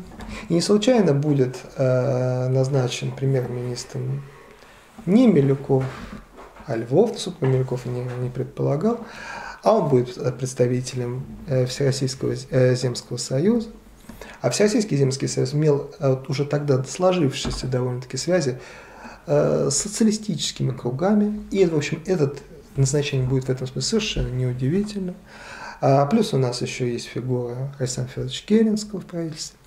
И не случайно будет э, назначен премьер-министром не Милюков, а Львов, насколько Милюков не, не предполагал, а он будет представителем э, Всероссийского э, земского союза, а Всероссийский земский союз имел э, вот уже тогда сложившиеся довольно-таки связи э, с социалистическими кругами. И, в общем, этот назначение будет в этом смысле совершенно неудивительным. А плюс у нас еще есть фигура Александра Федоровича Керенского в правительстве.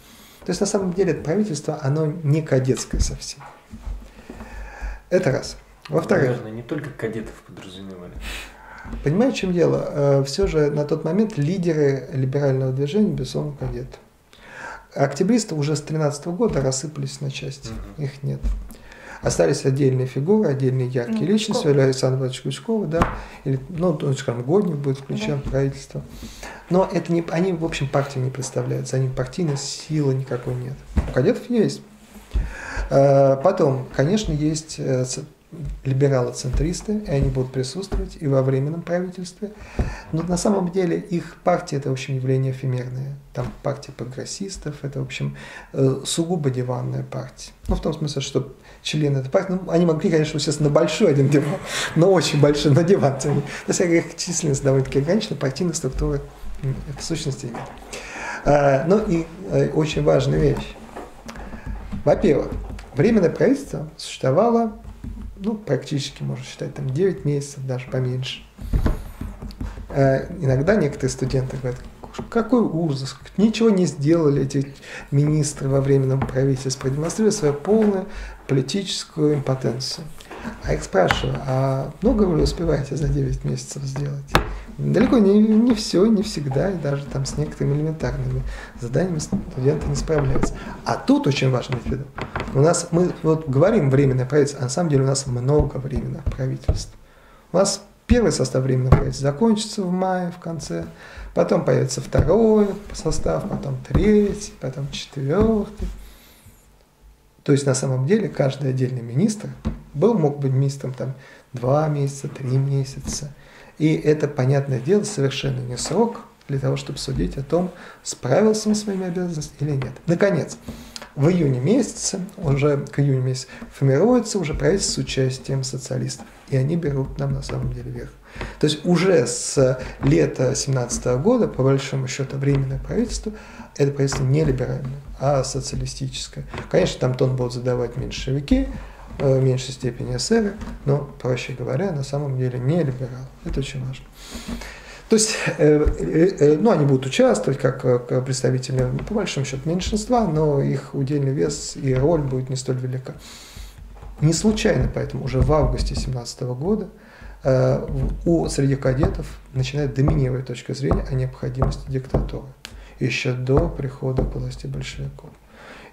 То есть, на самом деле, это правительство, оно не кадетское совсем. Это раз. Во-вторых... Наверное, не только кадетов подразумевали. Понимаете, в чем дело? Э, Все же на тот момент лидеры либерального движения, безусловно, кадеты. Октябристы уже с 13 года рассыпались на части, угу. их нет. Остались отдельные фигуры, отдельные яркие ну, личности, или Александр Иванович Кучкова, да, или, ну, скажем, Годник будет включен да. правительство. Но это не, они, в общем, партию не представляют, за ним партийной силы никакой нет. У кадетов есть. А, потом, конечно, есть э, либералы-центристы, и они будут присутствовать и во временном правительстве. Но на самом деле их партия – это, в общем, явление эфемерное. Там партия прогрессистов – это, в общем, э, сугубо диванная партия. Ну, в том смысле, что члены этой партии, ну, они могли, конечно, усесть на большой один диван, но очень большой, на диван. То есть их численность довольно-таки ограничена, партийной структуры в сущности нет. А, ну и э, очень важная вещь. Во-первых, временное правительство существовало ну, практически, можно считать, там 9 месяцев, даже поменьше. А иногда некоторые студенты говорят, какой ужас, ничего не сделали эти министры во временном правительстве, продемонстрировали свою полную политическую импотенцию. А их спрашиваю, а много вы успеваете за 9 месяцев сделать? Далеко не, не все, не всегда, и даже там с некоторыми элементарными заданиями студенты не справляются. А тут очень важно иметь. У нас, мы вот говорим временное правительство, а на самом деле у нас много временных правительств. У нас первый состав временного правительства закончится в мае, в конце, потом появится второй состав, потом третий, потом четвертый. То есть на самом деле каждый отдельный министр был, мог быть министром там два месяца, три месяца – и это, понятное дело, совершенно не срок для того, чтобы судить о том, справился он своими обязанностями или нет. Наконец, в июне месяце, уже к июню месяцу, формируется уже правительство с участием социалистов. И они берут нам на самом деле верх. То есть уже с лета 17 года, по большому счету, временное правительство, это правительство не либеральное, а социалистическое. Конечно, там тон будут задавать меньшевики, Э, в меньшей степени эсеры, но, проще говоря, на самом деле не либералы. Это очень важно. То есть, э, э, ну, они будут участвовать как представители, по большому счету, меньшинства, но их удельный вес и роль будет не столь велика. Не случайно, поэтому уже в августе 2017 года у среди кадетов начинает доминировать точка зрения о необходимости диктатуры еще до прихода к власти большевиков.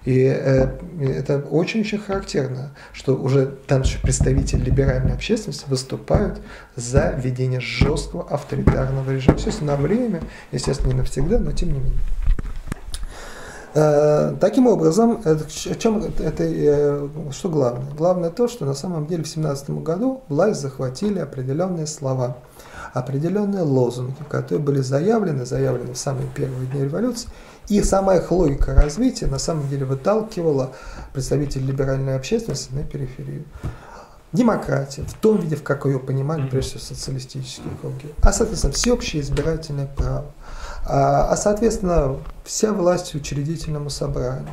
И э, это очень-очень характерно, что уже там же представители либеральной общественности выступают за введение жесткого авторитарного режима. Естественно, на время, естественно, не навсегда, но тем не менее. Э, таким образом, о чем это, э, что главное? Главное то, что на самом деле в 17 году власть захватили определенные слова, определенные лозунги, которые были заявлены, заявлены в самые первые дни революции, и сама их логика развития на самом деле выталкивала представителей либеральной общественности на периферию. Демократия в том виде, в как ее понимали, прежде всего, социалистические круги. А, соответственно, всеобщее избирательное право. А, а соответственно, вся власть учредительному собранию.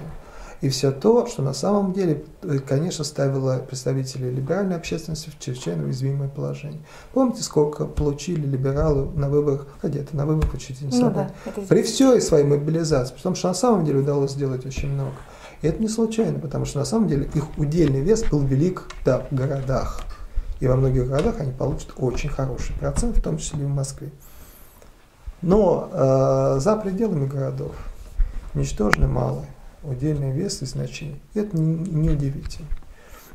И все то, что на самом деле, э, конечно, ставило представителей либеральной общественности в чрезвычайно уязвимое положение. Помните, сколько получили либералы на выборах, где-то на выборах учредительного ну, собрания? Да, При всей своей мобилизации, потому что на самом деле удалось сделать очень много. И это не случайно, потому что на самом деле их удельный вес был велик да, в городах. И во многих городах они получат очень хороший процент, в том числе и в Москве. Но э, за пределами городов ничтожно малый удельный вес и значение. Это неудивительно.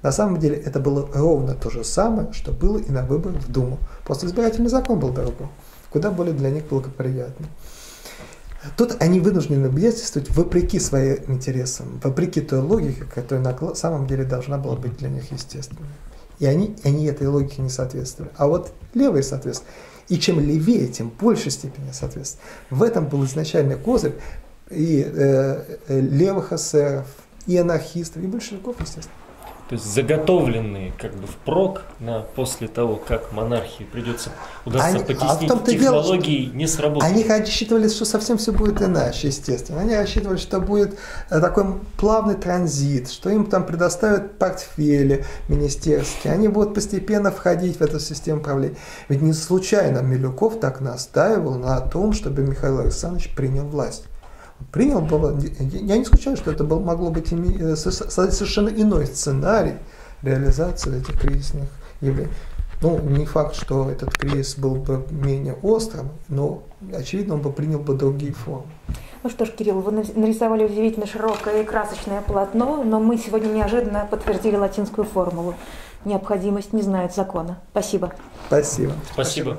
На самом деле это было ровно то же самое, что было и на выборах в Думу. Просто избирательный закон был другой, куда более для них благоприятный. Тут они вынуждены действовать вопреки своим интересам, вопреки той логике, которая на самом деле должна была быть для них естественной. И они, они этой логике не соответствовали. А вот левые соответствуют. И чем левее, тем большей степени соответствует. В этом был изначальный козырь и э, э, левых эсеров, и анархистов, и большевиков, естественно. То есть заготовленные как бы впрок на после того, как монархии придется удастся они, потеснить а технологии, дело, не сработают. Они рассчитывали, что совсем все будет иначе, естественно. Они рассчитывали, что будет э, такой плавный транзит, что им там предоставят портфели министерские, они будут постепенно входить в эту систему правления. Ведь не случайно Милюков так настаивал на том, чтобы Михаил Александрович принял власть принял было, я не исключаю, что это был, могло быть э, совершенно иной сценарий реализации этих кризисных явлений. Ну, не факт, что этот кризис был бы менее острым, но, очевидно, он бы принял бы другие формы. Ну что ж, Кирилл, вы нарисовали удивительно широкое и красочное полотно, но мы сегодня неожиданно подтвердили латинскую формулу. Необходимость не знает закона. Спасибо. Спасибо. Спасибо.